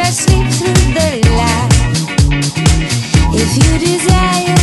that I sleep through the light. If you desire